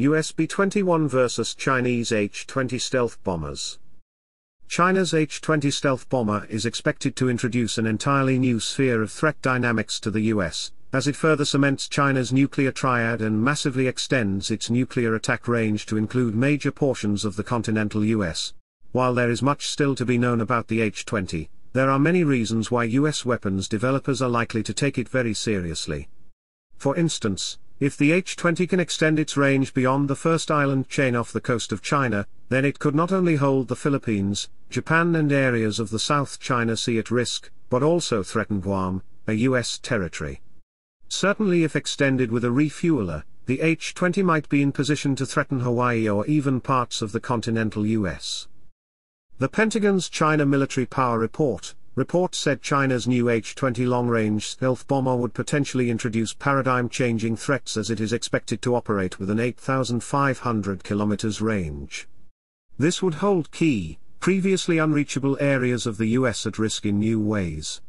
US B-21 vs Chinese H-20 stealth bombers. China's H-20 stealth bomber is expected to introduce an entirely new sphere of threat dynamics to the US, as it further cements China's nuclear triad and massively extends its nuclear attack range to include major portions of the continental US. While there is much still to be known about the H-20, there are many reasons why US weapons developers are likely to take it very seriously. For instance, if the H-20 can extend its range beyond the first island chain off the coast of China, then it could not only hold the Philippines, Japan and areas of the South China Sea at risk, but also threaten Guam, a U.S. territory. Certainly if extended with a refueler, the H-20 might be in position to threaten Hawaii or even parts of the continental U.S. The Pentagon's China Military Power Report, Report said China's new H-20 long-range stealth bomber would potentially introduce paradigm-changing threats as it is expected to operate with an 8,500 km range. This would hold key, previously unreachable areas of the US at risk in new ways.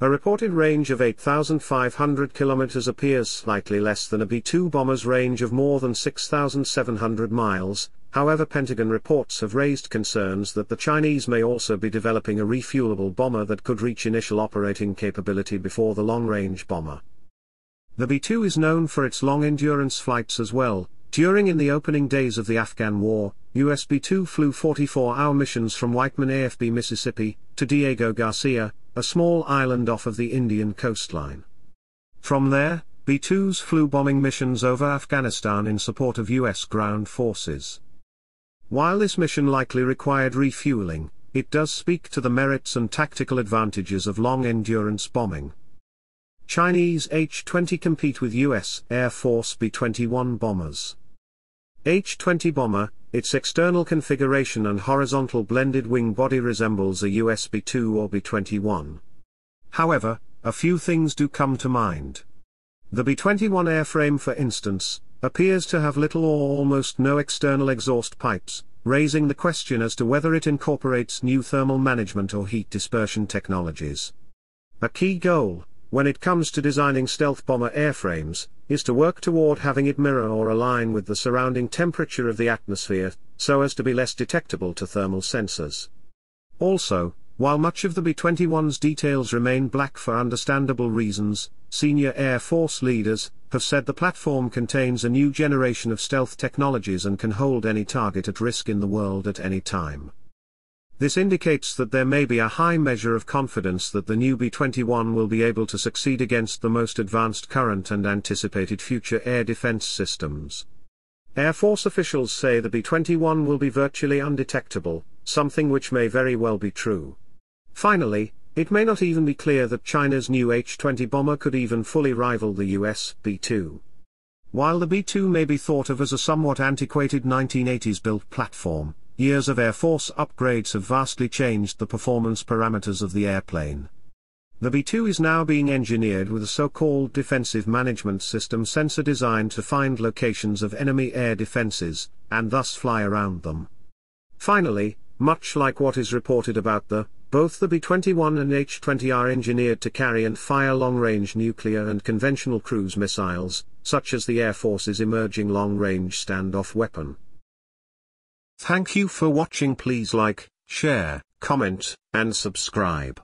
A reported range of 8,500 kilometers appears slightly less than a B-2 bomber's range of more than 6,700 miles, However Pentagon reports have raised concerns that the Chinese may also be developing a refuelable bomber that could reach initial operating capability before the long-range bomber. The B-2 is known for its long-endurance flights as well. During in the opening days of the Afghan War, US B-2 flew 44-hour missions from Whiteman AFB Mississippi, to Diego Garcia, a small island off of the Indian coastline. From there, B-2s flew bombing missions over Afghanistan in support of US ground forces. While this mission likely required refueling, it does speak to the merits and tactical advantages of long-endurance bombing. Chinese H-20 compete with US Air Force B-21 bombers. H-20 bomber, its external configuration and horizontal blended wing body resembles a US B-2 or B-21. However, a few things do come to mind. The B-21 airframe for instance, appears to have little or almost no external exhaust pipes, raising the question as to whether it incorporates new thermal management or heat dispersion technologies. A key goal, when it comes to designing stealth bomber airframes, is to work toward having it mirror or align with the surrounding temperature of the atmosphere, so as to be less detectable to thermal sensors. Also, while much of the B-21's details remain black for understandable reasons, senior Air Force leaders have said the platform contains a new generation of stealth technologies and can hold any target at risk in the world at any time. This indicates that there may be a high measure of confidence that the new B-21 will be able to succeed against the most advanced current and anticipated future air defense systems. Air Force officials say the B-21 will be virtually undetectable, something which may very well be true. Finally, it may not even be clear that China's new H-20 bomber could even fully rival the US B-2. While the B-2 may be thought of as a somewhat antiquated 1980s built platform, years of Air Force upgrades have vastly changed the performance parameters of the airplane. The B-2 is now being engineered with a so-called Defensive Management System sensor designed to find locations of enemy air defenses, and thus fly around them. Finally, much like what is reported about the both the B-21 and H-20 are engineered to carry and fire long-range nuclear and conventional cruise missiles, such as the Air Force's emerging long-range standoff weapon. Thank you for watching please like, share, comment, and subscribe.